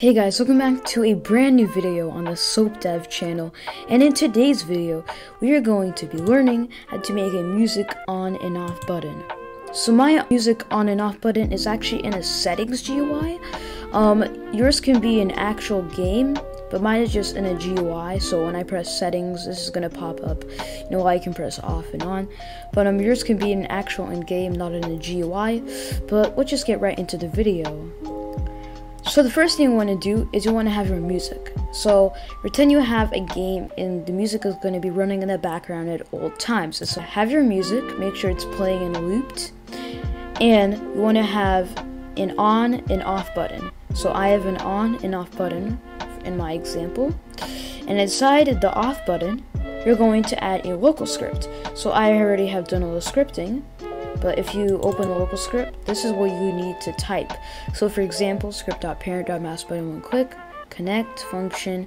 Hey guys, welcome back to a brand new video on the Soap Dev channel and in today's video we are going to be learning how to make a music on and off button. So my music on and off button is actually in a settings GUI. Um, yours can be an actual game but mine is just in a GUI so when I press settings this is gonna pop up you know I can press off and on but um yours can be an actual in game not in a GUI but let's just get right into the video. So the first thing you want to do is you want to have your music. So pretend you have a game and the music is going to be running in the background at all times. So have your music, make sure it's playing and looped, and you want to have an on and off button. So I have an on and off button in my example. And inside the off button, you're going to add a local script. So I already have done all the scripting. But if you open the local script, this is what you need to type. So for example, script.parent.mouse button one click, connect function,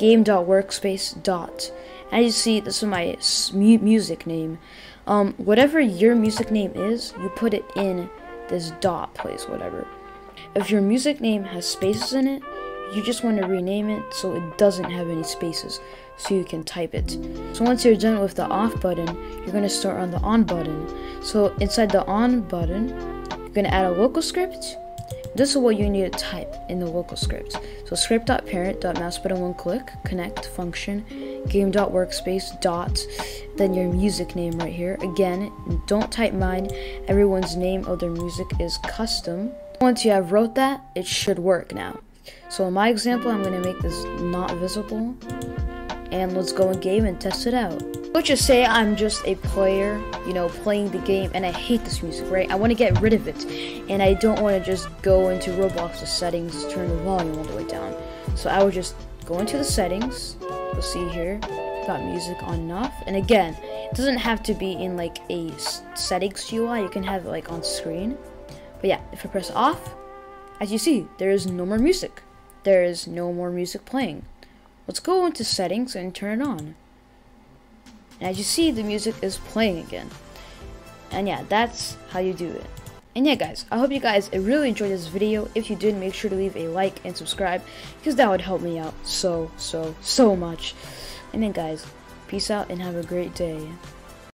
game.workspace dot. As you see, this is my music name. Um, whatever your music name is, you put it in this dot place, whatever. If your music name has spaces in it, you just want to rename it so it doesn't have any spaces so you can type it. So once you're done with the off button, you're going to start on the on button. So inside the on button, you're going to add a local script. This is what you need to type in the local script. So script.parent.mouse button one click, connect function, game.workspace dot, then your music name right here. Again, don't type mine. Everyone's name of their music is custom. Once you have wrote that, it should work now. So in my example, I'm going to make this not visible and let's go in game and test it out. Let's just say I'm just a player, you know, playing the game and I hate this music, right? I want to get rid of it and I don't want to just go into Roblox's settings, turn the volume all the way down. So I would just go into the settings, you'll see here, got music on and off. And again, it doesn't have to be in like a settings UI, you can have it like on screen. But yeah, if I press off, as you see, there is no more music. There is no more music playing. Let's go into settings and turn it on. And as you see, the music is playing again. And yeah, that's how you do it. And yeah, guys, I hope you guys really enjoyed this video. If you did, make sure to leave a like and subscribe because that would help me out so, so, so much. And then, guys, peace out and have a great day.